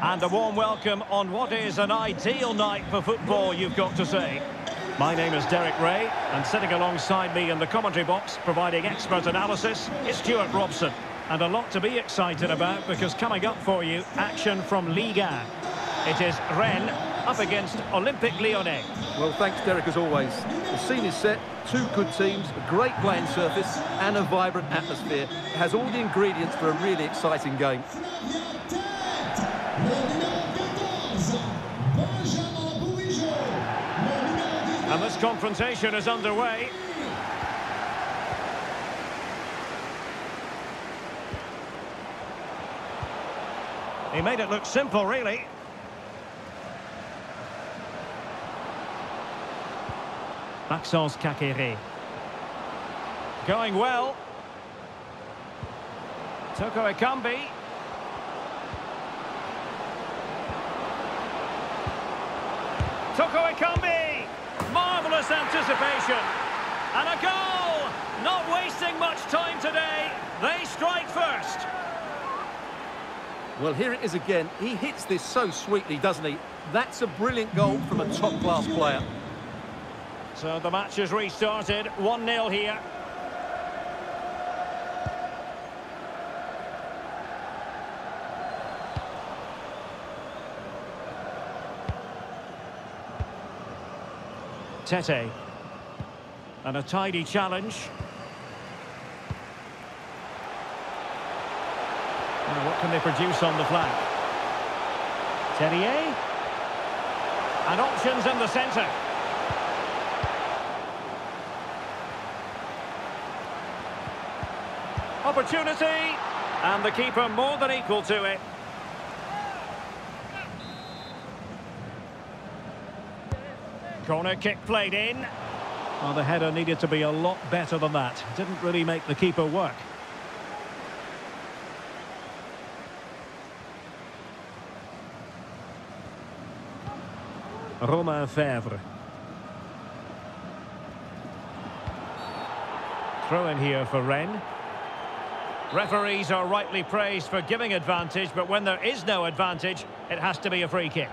And a warm welcome on what is an ideal night for football, you've got to say. My name is Derek Rae, and sitting alongside me in the commentary box, providing expert analysis, is Stuart Robson. And a lot to be excited about, because coming up for you, action from Liga. It is Rennes up against Olympique Lyonnais. Well, thanks, Derek, as always. The scene is set, two good teams, a great playing surface, and a vibrant atmosphere. It has all the ingredients for a really exciting game. And this confrontation is underway. He made it look simple, really. Maxence Caqueret. Going well. Toko Ekambi. Toko Ekambi! Marvellous anticipation. And a goal! Not wasting much time today. They strike first. Well, here it is again. He hits this so sweetly, doesn't he? That's a brilliant goal from a top-class player. So the match has restarted. 1-0 here. Tete. And a tidy challenge. Now, what can they produce on the flank? Terrier. And options in the centre. Opportunity. And the keeper more than equal to it. Corner kick played in. Well, the header needed to be a lot better than that. Didn't really make the keeper work. Romain Faivre. Throw in here for Rennes. Referees are rightly praised for giving advantage, but when there is no advantage, it has to be a free kick.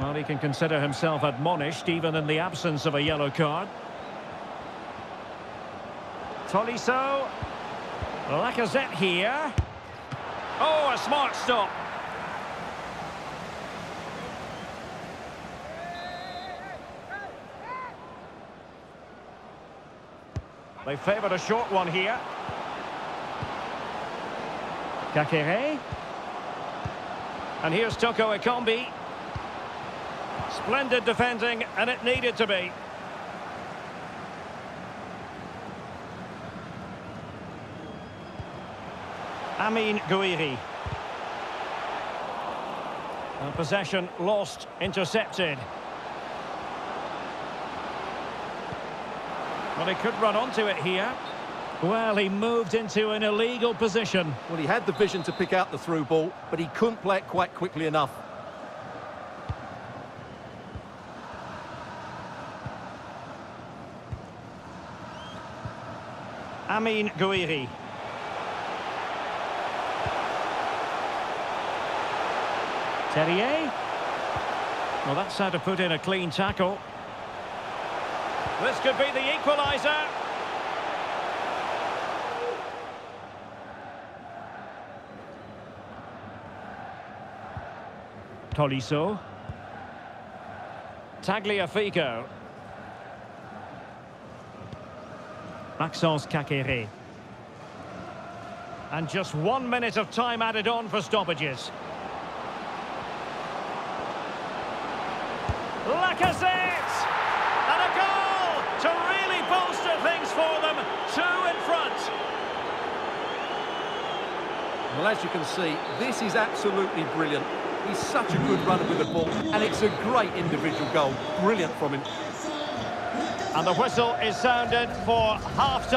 Well, he can consider himself admonished, even in the absence of a yellow card. Tolisso. Lacazette here. Oh, a smart stop. They favoured a short one here. Caqueret. And here's Toko Ekambi. Splendid defending, and it needed to be. Amine Gouiri. And possession lost, intercepted. Well, he could run onto it here. Well, he moved into an illegal position. Well, he had the vision to pick out the through ball, but he couldn't play it quite quickly enough. Amine Gouiri. Terrier. Well, that's how to put in a clean tackle. This could be the equaliser. Tolisso. Tagliafico. Maxence Caqueret. And just one minute of time added on for stoppages. Lacazette! And a goal to really bolster things for them. Two in front. Well, as you can see, this is absolutely brilliant. He's such a good runner with the ball, and it's a great individual goal. Brilliant from him. And the whistle is sounded for half-time.